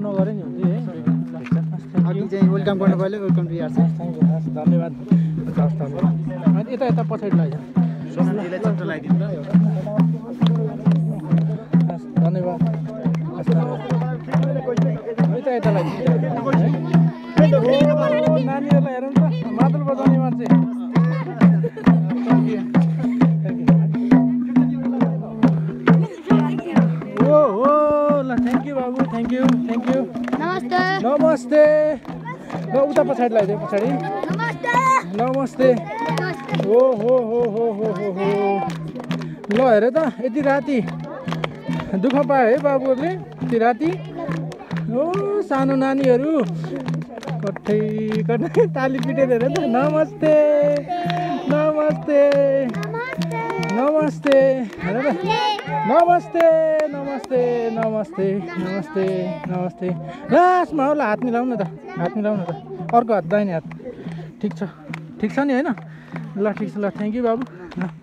नगरे नि हुन्छ है। चाहिँ वेलकम गर्नु वेलकम धन्यवाद। अनि यता यता पछाडि लैजाउँ धन्यवाद। यता यता लगाइदिनु यू बाबु थ्याङ्क यू थ्याङ्क यू नमस्ते। नमस्ते। ल उता पछाडि लगाइदियो पछाडि। नमस्ते। नमस्ते। हो हो हो हो हो हो हो। ल हेर त यति राति दुःख पायो है बाबुहरूले यति राति? हो सानो नानीहरू। कठै कठै ताली पिटेर हेर त नमस्ते। नमस्ते। नमस्ते। नमस्ते नमस्ते नमस्ते नमस्ते नमस्ते। लास्टमा होला हात मिलाउनु न त हात मिलाउनु त। अर्को हात दाहिने हात। ठिक छ। ठिक छ नि होइन? ल ठिक छ ल थ्याङ्क यू बाबु। ल।